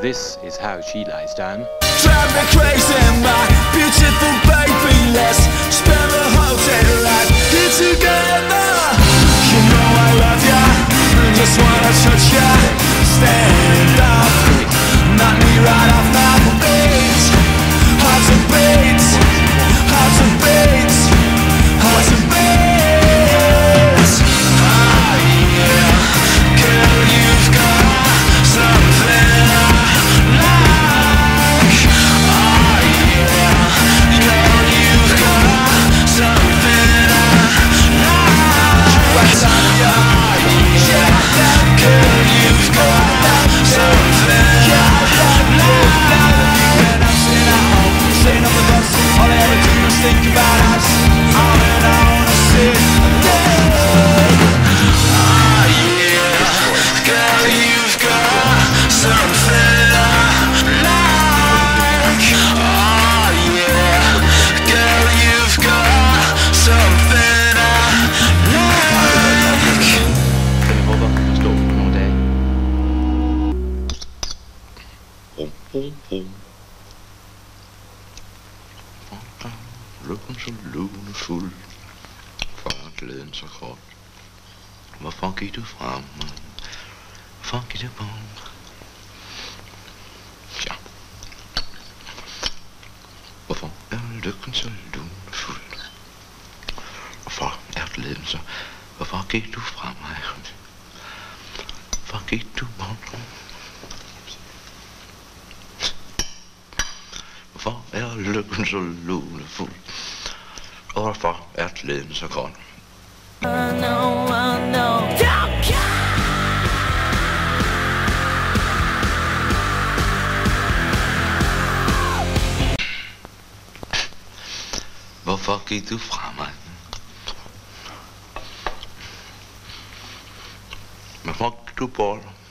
This is how she lies down. Bom, bom, bom. Lukken så lunefuld, for glæden så kort. Hvorfor gik du fra mig? Hvorfor gik du på? Ja. Hvorfor er lykken så lunefuld? Hvorfor er glæden så? Hvorfor gik du fra mig? Hvorfor gik du bort? Hvorfor er lykken så lunefuld? Og hvorfor er glæden så grøn? Hvorfor gik du fra mig? Hvorfor gik du bort?